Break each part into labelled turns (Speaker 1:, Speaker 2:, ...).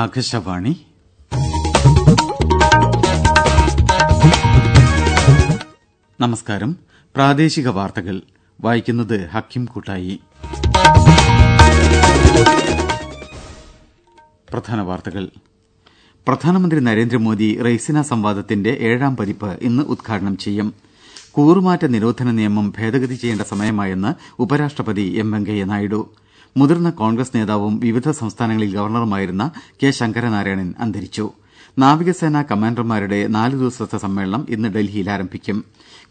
Speaker 1: ആകാശവാണി നമസ്കാരം പ്രാദേശിക വാർത്തകൾ വായിക്കുന്നത് ഹക്കിം കൂട്ടായി പ്രധാന വാർത്തകൾ പ്രധാനമന്ത്രി നരേന്ദ്രമോദി റെയ്സിന സംവാദത്തിന്റെ ഏഴാം പതിപ്പ് ഇന്ന് ഉദ്ഘാടനം ചെയ്യും കൂറുമാറ്റ നിരോധന നിയമം ഭേദഗതി ചെയ്യേണ്ട സമയമായെന്ന് ഉപരാഷ്ട്രപതി എം വെങ്കയ്യ നായിഡു മുതിർന്ന കോൺഗ്രസ് നേതാവും വിവിധ സംസ്ഥാനങ്ങളിൽ ഗവർണറുമായിരുന്ന കെ ശങ്കരനാരായണൻ അന്തരിച്ചു നാവികസേനാ കമാൻഡർമാരുടെ നാലു ദിവസത്തെ സമ്മേളനം ഇന്ന് ഡൽഹിയിൽ ആരംഭിക്കും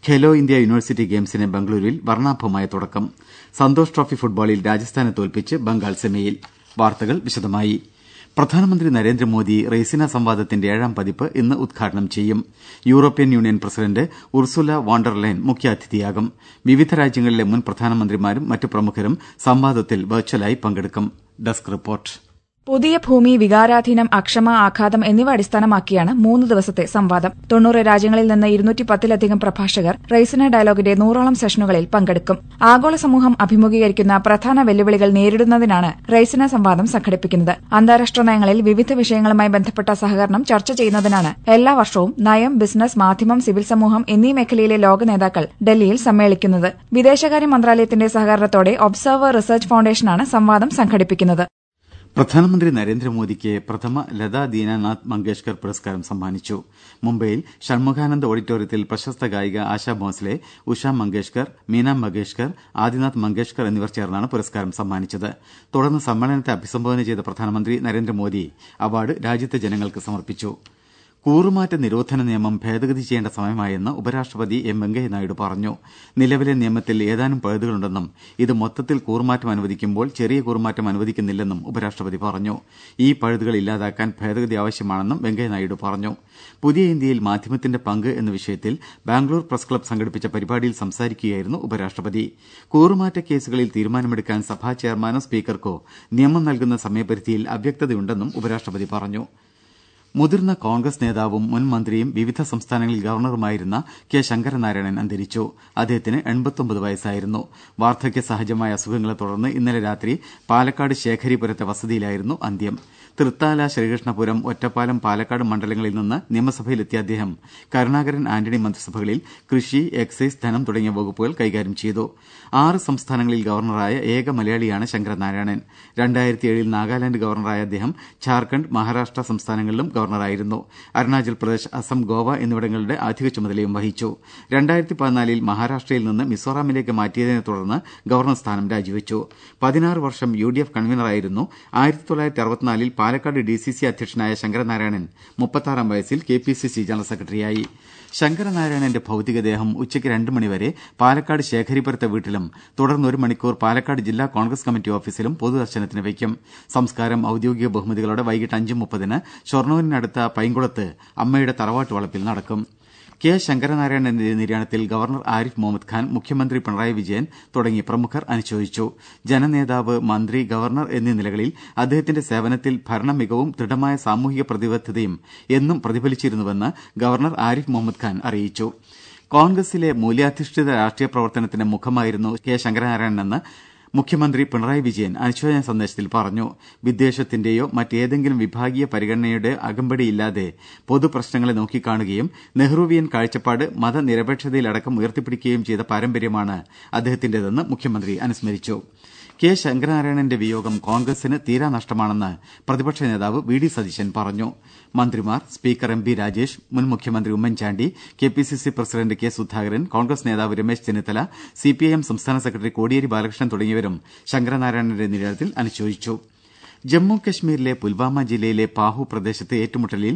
Speaker 1: ഖേലോ ഇന്ത്യ യൂണിവേഴ്സിറ്റി ഗെയിംസിന് ബംഗളൂരുവിൽ വർണ്ണാഭമായ തുടക്കം സന്തോഷ് ട്രോഫി ഫുട്ബോളിൽ രാജസ്ഥാനെ തോൽപ്പിച്ച് ബംഗാൾ സെമിയിൽ വാർത്തകൾ വിശദമായി പ്രധാനമന്ത്രി നരേന്ദ്രമോദി റെയ്സിന സംവാദത്തിന്റെ ഏഴാം പതിപ്പ് ഇന്ന് ഉദ്ഘാടനം ചെയ്യും European Union president Ursula von der Leyen മുഖ്യാതിഥിയാകും വിവിധ രാജ്യങ്ങളിലെ മുൻ പ്രധാനമന്ത്രിമാരും മറ്റു പ്രമുഖരും സംവാദത്തിൽ വെർച്വലായി പങ്കെടുക്കും ഡെസ്ക് റിപ്പോർട്ട് പുതിയ ഭൂമി വികാരാധീനം അക്ഷമ ആഘാതം എന്നിവ അടിസ്ഥാനമാക്കിയാണ് മൂന്ന് ദിവസത്തെ സംവാദം തൊണ്ണൂറ് രാജ്യങ്ങളിൽ നിന്ന് ഇരുന്നൂറ്റി പത്തിലധികം പ്രഭാഷകർ റൈസിന ഡയലോഗിന്റെ നൂറോളം സെഷനുകളിൽ പങ്കെടുക്കും ആഗോള സമൂഹം അഭിമുഖീകരിക്കുന്ന പ്രധാന വെല്ലുവിളികൾ നേരിടുന്നതിനാണ് റൈസിന സംവാദം സംഘടിപ്പിക്കുന്നത് അന്താരാഷ്ട്ര നയങ്ങളിൽ വിവിധ വിഷയങ്ങളുമായി ബന്ധപ്പെട്ട സഹകരണം ചർച്ച ചെയ്യുന്നതിനാണ് എല്ലാ വർഷവും നയം ബിസിനസ് മാധ്യമം സിവിൽ സമൂഹം എന്നീ മേഖലയിലെ ലോക നേതാക്കൾ ഡൽഹിയിൽ സമ്മേളിക്കുന്നത് വിദേശകാര്യ മന്ത്രാലയത്തിന്റെ സഹകരണത്തോടെ ഒബ്സർവർ റിസർച്ച് ഫൌണ്ടേഷനാണ് സംവാദം സംഘടിപ്പിക്കുന്നത് പ്രധാനമന്ത്രി നരേന്ദ്രമോദിക്ക് പ്രഥമ ലതാ ദീനാനാഥ് മങ്കേഷ്കർ പുരസ്കാരം സമ്മാനിച്ചു മുംബൈയിൽ ഷൺമുഖാനന്ദ ഓഡിറ്റോറിയത്തിൽ പ്രശസ്ത ഗായിക ആശാ ഭോസ്ലെ ഉഷ മങ്കേഷ്കർ മീന മങ്കേഷ്കർ ആദിനാഥ് മങ്കേഷ്കർ എന്നിവർ ചേർന്നാണ് പുരസ്കാരം സമ്മാനിച്ചത് തുടർന്ന് സമ്മേളനത്തെ അഭിസംബോധന ചെയ്ത പ്രധാനമന്ത്രി നരേന്ദ്രമോദി അവാർഡ് രാജ്യത്തെ ജനങ്ങൾക്ക് സമർപ്പിച്ചു കൂറുമാറ്റ നിരോധന നിയമം ഭേദഗതി ചെയ്യേണ്ട സമയമായെന്ന് ഉപരാഷ്ട്രപതി എം വെങ്കയ്യനായിഡു പറഞ്ഞു നിലവിലെ നിയമത്തിൽ ഏതാനും പഴുതുകളുണ്ടെന്നും ഇത് മൊത്തത്തിൽ കൂറുമാറ്റം അനുവദിക്കുമ്പോൾ ചെറിയ കൂറുമാറ്റം അനുവദിക്കുന്നില്ലെന്നും ഉപരാഷ്ട്രപതി പറഞ്ഞു ഈ പഴുതുകൾ ഇല്ലാതാക്കാൻ ഭേദഗതി ആവശ്യമാണെന്നും വെങ്കയ്യനായിഡു പറഞ്ഞു പുതിയ ഇന്ത്യയിൽ മാധ്യമത്തിന്റെ പങ്ക് എന്ന വിഷയത്തിൽ ബാംഗ്ലൂർ പ്രസ് ക്ലബ്ബ് സംഘടിപ്പിച്ച പരിപാടിയിൽ സംസാരിക്കുകയായിരുന്നു ഉപരാഷ്ട്രപതി കൂറുമാറ്റ കേസുകളിൽ തീരുമാനമെടുക്കാൻ സഭാ ചെയർമാനോ സ്പീക്കർക്കോ നിയമം നൽകുന്ന സമയപരിധിയിൽ അവ്യക്തതയുണ്ടെന്നും ഉപരാഷ്ട്രപതി പറഞ്ഞു മുതിർന്ന കോൺഗ്രസ് നേതാവും മുൻ മന്ത്രിയും വിവിധ സംസ്ഥാനങ്ങളിൽ ഗവർണറുമായിരുന്ന കെ ശങ്കരനാരായണൻ അന്തരിച്ചു അദ്ദേഹത്തിന് വയസ്സായിരുന്നു വാർദ്ധക്യ സഹജമായ അസുഖങ്ങളെ തുടർന്ന് ഇന്നലെ രാത്രി പാലക്കാട് ശേഖരിപുരത്തെ വസതിയിലായിരുന്നു അന്ത്യം തൃത്താല ശ്രീകൃഷ്ണപുരം ഒറ്റപ്പാലം പാലക്കാട് മണ്ഡലങ്ങളിൽ നിന്ന് നിയമസഭയിലെത്തിയ അദ്ദേഹം കരുണാകരൻ ആന്റണി മന്ത്രിസഭകളിൽ കൃഷി എക്സൈസ് ധനം തുടങ്ങിയ വകുപ്പുകൾ കൈകാര്യം ചെയ്തു ആറ് സംസ്ഥാനങ്ങളിൽ ഗവർണറായ ഏക മലയാളിയാണ് ശങ്കരനാരായണൻ രണ്ടായിരത്തിയേഴിൽ നാഗാലാന്റ് ഗവർണറായ അദ്ദേഹം ഝാർഖണ്ഡ് മഹാരാഷ്ട്ര സംസ്ഥാനങ്ങളിലും ഗവർണറായിരുന്നു അരുണാചൽ പ്രദേശ് അസം ഗോവ എന്നിവിടങ്ങളുടെ അധിക ചുമതലയും വഹിച്ചു രണ്ടായിരത്തി പതിനാലിൽ മഹാരാഷ്ട്രയിൽ നിന്ന് മിസോറാമിലേക്ക് മാറ്റിയതിനെ തുടർന്ന് ഗവർണർ സ്ഥാനം രാജിവെച്ചു പതിനാറ് വർഷം യു ഡി എഫ് കൺവീനറായിരുന്നു ആയിരത്തി തൊള്ളായിരത്തി അറുപത്തിനാലിൽ പാലക്കാട് ഡി സി സി അധ്യക്ഷനായ ശങ്കരനാരായണൻ മുപ്പത്താറാം വയസ്സിൽ K P C C general സെക്രട്ടറിയായി ശങ്കരനാരായണന്റെ ഭൌതികദേഹം ഉച്ചയ്ക്ക് രണ്ടു മണിവരെ പാലക്കാട് ശേഖരിപുരത്തെ വീട്ടിലും തുടർന്ന് ഒരു മണിക്കൂർ പാലക്കാട് ജില്ലാ കോൺഗ്രസ് കമ്മിറ്റി ഓഫീസിലും പൊതുദർശനത്തിന് വയ്ക്കും സംസ്കാരം ഔദ്യോഗിക ബഹുമതികളോടെ വൈകിട്ട് അഞ്ചു മുപ്പതിന് ഷൊർണൂരിനടുത്ത പൈങ്കുളത്ത് അമ്മയുടെ തറവാട്ട് വളപ്പിൽ നടക്കും കെ ശങ്കരനാരായണന്റെ നിര്യാണത്തിൽ ഗവർണർ ആരിഫ് മുഹമ്മദ് ഖാൻ മുഖ്യമന്ത്രി പിണറായി വിജയൻ തുടങ്ങി പ്രമുഖർ അനുശോചിച്ചു ജനനേതാവ് മന്ത്രി ഗവർണർ എന്നീ നിലകളിൽ അദ്ദേഹത്തിന്റെ സേവനത്തിൽ ഭരണ മികവും ദൃഢമായ സാമൂഹിക പ്രതിബദ്ധതയും എന്നും പ്രതിഫലിച്ചിരുന്നുവെന്ന് ഗവർണർ ആരിഫ് മുഹമ്മദ് ഖാൻ അറിയിച്ചു കോൺഗ്രസിലെ മൂല്യാധിഷ്ഠിത രാഷ്ട്രീയ പ്രവർത്തനത്തിന്റെ മുഖമായിരുന്നു കെ ശങ്കരനാരായണനെന്ന് മുഖ്യമന്ത്രി പിണറായി വിജയൻ അനുശോചന സന്ദേശത്തിൽ പറഞ്ഞു വിദ്വേഷത്തിന്റെയോ മറ്റേതെങ്കിലും വിഭാഗീയ പരിഗണനയുടെ അകമ്പടിയില്ലാതെ പൊതുപ്രശ്നങ്ങളെ നോക്കിക്കാണുകയും നെഹ്റുവിയൻ കാഴ്ചപ്പാട് മതനിരപേക്ഷതയിലടക്കം ഉയർത്തിപ്പിടിക്കുകയും ചെയ്ത പാരമ്പര്യമാണ് അദ്ദേഹത്തിന്റേതെന്ന് മുഖ്യമന്ത്രി അനുസ്മരിച്ചു കെ ശങ്കരനാരായണന്റെ വിയോഗം കോൺഗ്രസിന് തീരാനഷ്ടമാണെന്ന് പ്രതിപക്ഷ നേതാവ് വി ഡി സതീശൻ പറഞ്ഞു മന്ത്രിമാർ സ്പീക്കർ എം പി രാജേഷ് മുൻ മുഖ്യമന്ത്രി Oommen Chandy K P C C president K Sudhakaran Congress നേതാവ് Ramesh Chennithala C P I M സംസ്ഥാന സെക്രട്ടറി കോടിയേരി ബാലകൃഷ്ണൻ തുടങ്ങിയവരും ശങ്കരനാരായണന്റെ നിര്യാണത്തിൽ അനുശോചിച്ചു ജമ്മു കശ്മീരിലെ പുൽവാമ ജില്ലയിലെ പാഹു പ്രദേശത്ത് ഏറ്റുമുട്ടലിൽ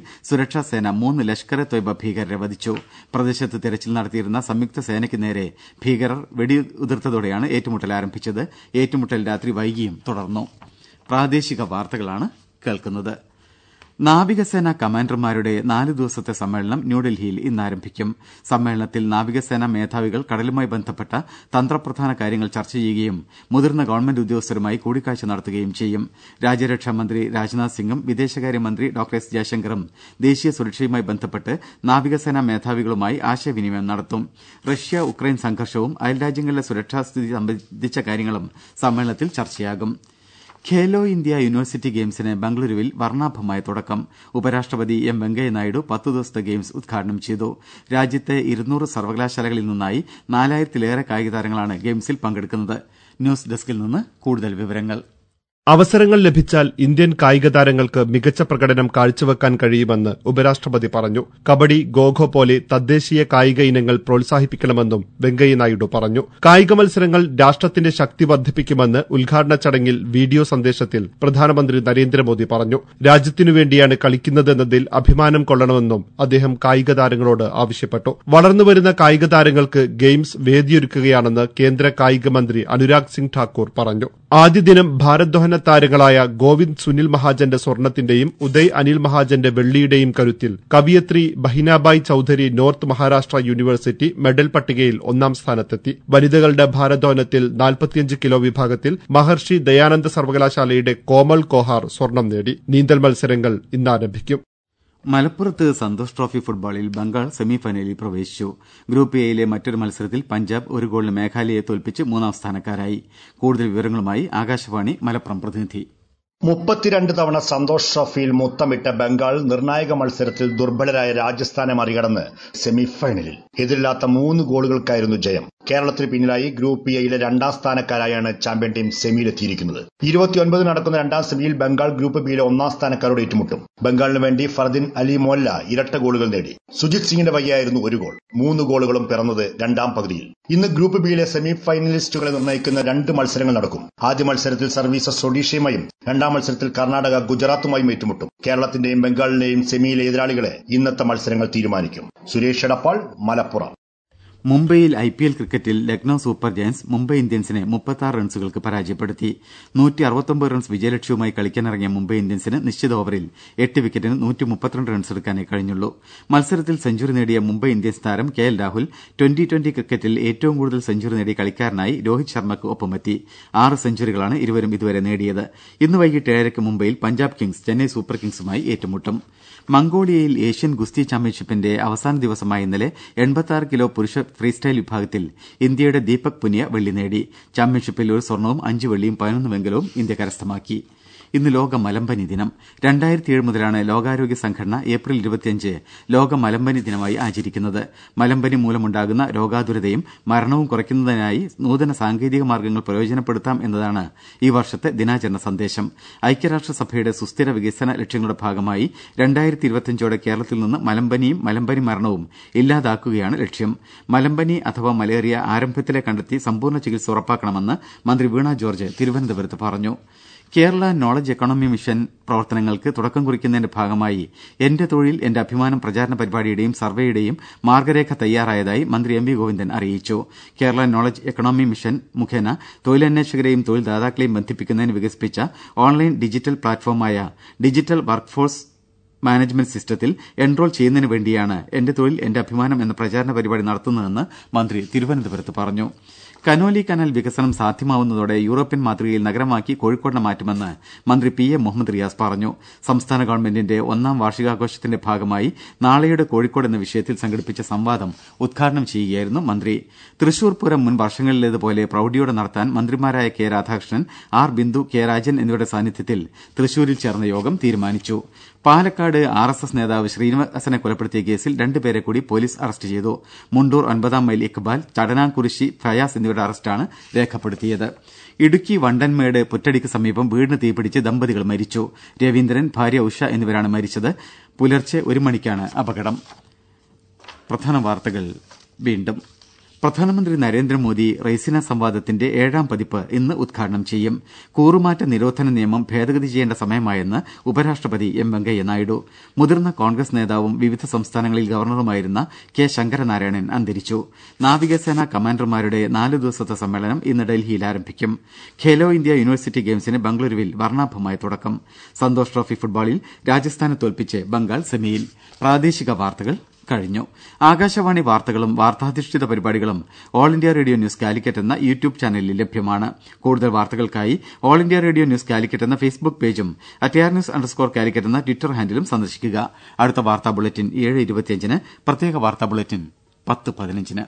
Speaker 1: സേന മൂന്ന് ലഷ്കർ എ തൊയ്ബ ഭീകരരെ വധിച്ചു പ്രദേശത്ത് തിരച്ചിൽ നടത്തിയിരുന്ന സംയുക്ത സേനയ്ക്ക് നേരെ ഭീകരർ വെടിയുതിർത്തതോടെയാണ് ഏറ്റുമുട്ടൽ ആരംഭിച്ചത് ഏറ്റുമുട്ടൽ രാത്രി വൈകിയും തുടർന്നു ദേദ നാവികസേനാ കമാൻഡർമാരുടെ നാല് ദിവസത്തെ സമ്മേളനം ന്യൂഡൽഹിയിൽ ഇന്ന് ആരംഭിക്കും സമ്മേളനത്തിൽ നാവികസേനാ മേധാവികൾ കടലുമായി ബന്ധപ്പെട്ട തന്ത്രപ്രധാന കാര്യങ്ങൾ ചർച്ച ചെയ്യുകയും മുതിർന്ന ഗവൺമെന്റ് ഉദ്യോഗസ്ഥരുമായി കൂടിക്കാഴ്ച നടത്തുകയും ചെയ്യും രാജ്യരക്ഷാ മന്ത്രി രാജ്നാഥ് സിംഗും വിദേശകാര്യ മന്ത്രി ഡോക്ടർ എസ് ജയശങ്കറും ദേശീയ സുരക്ഷയുമായി ബന്ധപ്പെട്ട് നാവികസേനാ മേധാവികളുമായി ആശയവിനിമയം നടത്തും റഷ്യ ഉക്രൈൻ സംഘർഷവും അയൽരാജ്യങ്ങളിലെ സുരക്ഷാ സ്ഥിതി സംബന്ധിച്ച കാര്യങ്ങളും സമ്മേളനത്തിൽ ചർച്ചയാകും ഖേലോ ഇന്ത്യ യൂണിവേഴ്സിറ്റി ഗെയിംസിന് ബംഗളൂരുവിൽ വർണ്ണാഭമായ തുടക്കം ഉപരാഷ്ട്രപതി എം വെങ്കയ്യനായിഡു പത്തു ദിവസത്തെ ഗെയിംസ് ഉദ്ഘാടനം ചെയ്തു രാജ്യത്തെ ഇരുന്നൂറ് സർവകലാശാലകളിൽ നിന്നായി നാലായിരത്തിലേറെ കായികതാരങ്ങളാണ് ഗെയിംസിൽ പങ്കെടുക്കുന്നത് ന്യൂസ് ഡെസ്കിൽ നിന്ന് കൂടുതൽ വിവരങ്ങൾ അവസരങ്ങൾ ലഭിച്ചാൽ ഇന്ത്യൻ കായിക താരങ്ങൾക്ക് മികച്ച പ്രകടനം കാഴ്ചവെക്കാൻ കഴിയുമെന്ന് ഉപരാഷ്ട്രപതി പറഞ്ഞു കബഡി ഗോഖോ പോലെ തദ്ദേശീയ കായിക ഇനങ്ങൾ പ്രോത്സാഹിപ്പിക്കണമെന്നും വെങ്കയ്യനായിഡു പറഞ്ഞു കായിക മത്സരങ്ങൾ രാഷ്ട്രത്തിന്റെ ശക്തി വർദ്ധിപ്പിക്കുമെന്ന് ഉദ്ഘാടന ചടങ്ങിൽ വീഡിയോ സന്ദേശത്തിൽ പ്രധാനമന്ത്രി നരേന്ദ്രമോദി പറഞ്ഞു രാജ്യത്തിനുവേണ്ടിയാണ് കളിക്കുന്നതെന്നതിൽ അഭിമാനം കൊള്ളണമെന്നും അദ്ദേഹം കായിക താരങ്ങളോട് ആവശ്യപ്പെട്ടു വളർന്നുവരുന്ന കായിക താരങ്ങൾക്ക് ഗെയിംസ് വേദിയൊരുക്കുകയാണെന്ന് കേന്ദ്ര കായിക മന്ത്രി അനുരാഗ് സിംഗ് ഠാക്കൂർ പറഞ്ഞു ആദ്യ ദിനം ഭാരദ്വഹന താരങ്ങളായ ഗോവിന്ദ് സുനിൽ മഹാജന്റെ സ്വർണത്തിന്റെയും ഉദയ് അനിൽ മഹാജന്റെ വെള്ളിയുടെയും കരുത്തിൽ കവിയത്രി Bahinabai Chaudhari North Maharashtra University medal പട്ടികയിൽ ഒന്നാം സ്ഥാനത്തെത്തി വനിതകളുടെ ഭാരദ്വഹനത്തിൽ നാൽപ്പത്തിയഞ്ച് കിലോ വിഭാഗത്തിൽ മഹർഷി ദയാനന്ദ സർവകലാശാലയുടെ കോമൾ കോഹാർ സ്വർണം നേടി നീന്തൽ മത്സരങ്ങൾ ഇന്നാരംഭിക്കും മലപ്പുറത്ത് സന്തോഷ് ട്രോഫി ഫുട്ബോളിൽ ബംഗാൾ സെമിഫൈനലിൽ പ്രവേശിച്ചു ഗ്രൂപ്പ് എ യിലെ മറ്റൊരു മത്സരത്തിൽ പഞ്ചാബ് ഒരു ഗോളിന് മേഘാലയയെ തോൽപ്പിച്ച് മൂന്നാം സ്ഥാനക്കാരായി കൂടുതൽ വിവരങ്ങളുമായി ആകാശവാണി മലപ്പുറം പ്രതിനിധി മുപ്പത്തിരണ്ട് തവണ സന്തോഷ് ട്രോഫിയിൽ മുത്തമിട്ട ബംഗാൾ നിർണായക മത്സരത്തിൽ ദുർബലരായ രാജസ്ഥാനെ മറികടന്ന് സെമിഫൈനലിൽ എതിരില്ലാത്ത മൂന്ന് ഗോളുകൾക്കായിരുന്നു ജയം കേരളത്തിന് പിന്നിലായി ഗ്രൂപ്പ് എയിലെ രണ്ടാം സ്ഥാനക്കാരായാണ് ചാമ്പ്യൻ ടീം സെമിയിലെത്തിയിരിക്കുന്നത് ഇരുപത്തിയൊൻപത് നടക്കുന്ന രണ്ടാം സെമിയിൽ ബംഗാൾ ഗ്രൂപ്പ് ബിയിലെ ഒന്നാം സ്ഥാനക്കാരോട് ഏറ്റുമുട്ടും ബംഗാളിന് വേണ്ടി ഫർദിൻ അലി മൊല്ല ഇരട്ട ഗോളുകൾ നേടി സുജിത് സിംഗിന്റെ വയ്യായിരുന്നു ഒരു ഗോൾ മൂന്ന് ഗോളുകളും പിറന്നത് രണ്ടാം പകുതിയിൽ ഇന്ന് ഗ്രൂപ്പ് ബിയിലെ സെമി ഫൈനലിസ്റ്റുകളെ നിർണ്ണയിക്കുന്ന രണ്ട് മത്സരങ്ങൾ നടക്കും ആദ്യ മത്സരത്തിൽ സർവീസസ് ഒഡീഷയുമായും രണ്ടാം മത്സരത്തിൽ കർണാടക ഗുജറാത്തുമായും ഏറ്റുമുട്ടും കേരളത്തിന്റെയും ബംഗാളിന്റെയും സെമിയിലെ എതിരാളികളെ ഇന്നത്തെ മത്സരങ്ങൾ തീരുമാനിക്കും സുരേഷ് എടപ്പാൾ മലപ്പുറം ഐ മുംബൈയിൽ ഐപിഎൽ ക്രിക്കറ്റിൽ ലക്നൌ സൂപ്പർ ജയന്റ്സ് മുംബൈ ഇന്ത്യൻസിനെ മുപ്പത്താറ് റൺസുകൾക്ക് പരാജയപ്പെടുത്തി റൺസ് വിജയലക്ഷ്യവുമായി കളിക്കാനിറങ്ങിയ മുംബൈ ഇന്ത്യൻസിന് നിശ്ചിത ഓവറിൽ എട്ട് വിക്കറ്റിന് എടുക്കാനേ കഴിഞ്ഞുള്ളൂ മത്സരത്തിൽ സെഞ്ചുറി നേടിയ മുംബൈ ഇന്ത്യൻസ് താരം K L Rahul twenty twenty ക്രിക്കറ്റിൽ ഏറ്റവും കൂടുതൽ സെഞ്ചുറി നേടിയ കളിക്കാരനായി രോഹിത് ശർമ്മയ്ക്ക് ഒപ്പമെത്തി ആറ് സെഞ്ചുറികളാണ് ഇരുവരും ഇതുവരെ നേടിയത് ഇന്ന് വൈകിട്ട് ഏഴരയ്ക്ക് മുംബൈയിൽ പഞ്ചാബ് കിങ്സ് ചെന്നൈ സൂപ്പർ കിങ്സുമായി ഏറ്റുമുട്ടും മംഗോളിയയിൽ ഏഷ്യൻ ഗുസ്തി ചാമ്പ്യൻഷിപ്പിന്റെ അവസാന ദിവസമായ ഇന്നലെ എൺപത്തി കിലോ പുരുഷ ഫ്രീസ്റ്റൈൽ വിഭാഗത്തിൽ ഇന്ത്യയുടെ ദീപക് പുനിയ വെള്ളി നേടി ചാമ്പ്യൻഷിപ്പിൽ ഒരു സ്വർണവും അഞ്ച് വെള്ളിയും പതിനൊന്ന് വെങ്കലവും ഇന്ത്യ കരസ്ഥമാക്കി ഇന്ന് ലോക മലമ്പനി ദിനം രണ്ടായിരത്തിയേഴ് മുതലാണ് ലോകാരോഗ്യ സംഘടന ഏപ്രിൽ ഇരുപത്തിയഞ്ച് ലോക മലമ്പനി ദിനമായി ആചരിക്കുന്നത് മലമ്പനി മൂലമുണ്ടാകുന്ന രോഗാതുരതയും മരണവും കുറയ്ക്കുന്നതിനായി നൂതന സാങ്കേതിക മാർഗ്ഗങ്ങൾ പ്രയോജനപ്പെടുത്താം എന്നതാണ് ഈ വർഷത്തെ ദിനാചരണ സന്ദേശം ഐക്യരാഷ്ട്രസഭയുടെ സുസ്ഥിര വികസന ലക്ഷ്യങ്ങളുടെ ഭാഗമായി രണ്ടായിരത്തി ഇരുപത്തിയഞ്ചോടെ കേരളത്തിൽ നിന്ന് മലമ്പനിയും മലമ്പനി മരണവും ഇല്ലാതാക്കുകയാണ് ലക്ഷ്യം മലമ്പനി അഥവാ മലേറിയ ആരംഭത്തിലെ കണ്ടെത്തി സമ്പൂർണ്ണ ചികിത്സ ഉറപ്പാക്കണമെന്ന് മന്ത്രി വീണ ജോർജ് തിരുവനന്തപുരത്ത് പറഞ്ഞു കേരള നോളജ് എക്കണോമി മിഷൻ പ്രവർത്തനങ്ങൾക്ക് തുടക്കം കുറിക്കുന്നതിന്റെ ഭാഗമായി എന്റെ തൊഴിൽ എന്റെ അഭിമാനം പ്രചാരണ പരിപാടിയുടെയും സർവേയുടെയും മാർഗ്ഗരേഖ തയ്യാറായതായി മന്ത്രി എം വി ഗോവിന്ദൻ അറിയിച്ചു കേരള നോളജ് എക്കണോമി മിഷൻ മുഖേന തൊഴിലന്വേഷകരെയും തൊഴിൽദാതാക്കളെയും ബന്ധിപ്പിക്കുന്നതിന് വികസിപ്പിച്ച ഓൺലൈൻ ഡിജിറ്റൽ പ്ലാറ്റ്ഫോമായ ഡിജിറ്റൽ വർക്ക്ഫോഴ്സ് മാനേജ്മെന്റ് സിസ്റ്റത്തിൽ എൻറോൾ ചെയ്യുന്നതിന് വേണ്ടിയാണ് എന്റെ തൊഴിൽ എന്റെ അഭിമാനം എന്ന പ്രചാരണ പരിപാടി നടത്തുന്നതെന്ന് മന്ത്രി തിരുവനന്തപുരത്ത് പറഞ്ഞു കനോലി കനാൽ വികസനം സാധ്യമാവുന്നതോടെ യൂറോപ്യൻ മാതൃകയിൽ നഗരമാക്കി കോഴിക്കോടിനെ മാറ്റുമെന്ന് മന്ത്രി പി എ മുഹമ്മദ് റിയാസ് പറഞ്ഞു സംസ്ഥാന ഗവൺമെന്റിന്റെ ഒന്നാം വാർഷികാഘോഷത്തിന്റെ ഭാഗമായി നാളെയുടെ കോഴിക്കോട് എന്ന വിഷയത്തിൽ സംഘടിപ്പിച്ച സംവാദം ഉദ്ഘാടനം ചെയ്യുകയായിരുന്നു മന്ത്രി തൃശൂർ പൂരം മുൻ വർഷങ്ങളിലേതുപോലെ പ്രൌഢിയോടെ നടത്താൻ മന്ത്രിമാരായ K Radhakrishnan R Bindu K Rajan എന്നിവരുടെ സാന്നിധ്യത്തിൽ തൃശൂരിൽ ചേർന്ന യോഗം തീരുമാനിച്ചു പാലക്കാട് ആർ എസ് എസ് നേതാവ് ശ്രീനിവാസനെ കൊലപ്പെടുത്തിയ കേസിൽ രണ്ടുപേരെ കൂടി പോലീസ് അറസ്റ്റ് ചെയ്തു മുണ്ടൂർ ഒൻപതാം മൈൽ ഇക്ബാൽ ചടനാംകുറിശി ഫയാസ് എന്നിവർ സ്വദേശിയുടെ അറസ്റ്റാണ് രേഖപ്പെടുത്തിയത് ഇടുക്കി വണ്ടൻമേട് പുറ്റടിക്ക് സമീപം വീടിന് തീപിടിച്ച് ദമ്പതികൾ മരിച്ചു രവീന്ദ്രൻ ഭാര്യ ഉഷ എന്നിവരാണ് മരിച്ചത് പുലർച്ചെ ഒരു മണിക്കാണ് അപകടം പ്രധാനമന്ത്രി നരേന്ദ്രമോദി റെയ്സിന സംവാദത്തിന്റെ ഏഴാം പതിപ്പ് ഇന്ന് ഉദ്ഘാടനം ചെയ്യും കൂറുമാറ്റ നിരോധന നിയമം ഭേദഗതി ചെയ്യേണ്ട സമയമായെന്ന് ഉപരാഷ്ട്രപതി എം വെങ്കയ്യ നായിഡു മുതിർന്ന കോൺഗ്രസ് നേതാവും വിവിധ സംസ്ഥാനങ്ങളിൽ ഗവർണറുമായിരുന്ന കെ ശങ്കരനാരായണൻ അന്തരിച്ചു നാവികസേനാ കമാൻഡർമാരുടെ നാലു ദിവസത്തെ സമ്മേളനം ഇന്ന് ഡൽഹിയിൽ ആരംഭിക്കും ഖേലോ ഇന്ത്യ യൂണിവേഴ്സിറ്റി ഗെയിംസിന് ബംഗളൂരുവിൽ വർണ്ണാഭമായ തുടക്കം സന്തോഷ് ട്രോഫി ഫുട്ബോളിൽ രാജസ്ഥാനെ തോൽപ്പിച്ച് ബംഗാൾ സെമിയിൽ കഴിഞ്ഞു ആകാശവാണി വാർത്തകളും വാർത്താധിഷ്ഠിത പരിപാടികളും All India Radio News Calicut എന്ന യൂട്യൂബ് ചാനലിൽ ലഭ്യമാണ് കൂടുതൽ വാർത്തകൾക്കായി All India Radio News Calicut എന്ന ഫേസ്ബുക്ക് പേജും അറ്റ് ന്യൂസ് അണ്ടർസ്കോർ കാലിക്കറ്റ് എന്ന ട്വിറ്റർ ഹാൻഡിലും സന്ദർശിക്കുക അടുത്ത വാർത്താ ബുള്ളറ്റിൻ ഏഴ് ഇരുപത്തിയഞ്ചിന് പ്രത്യേക വാർത്താ ബുള്ളറ്റിൻ പത്ത് പതിനഞ്ചിന്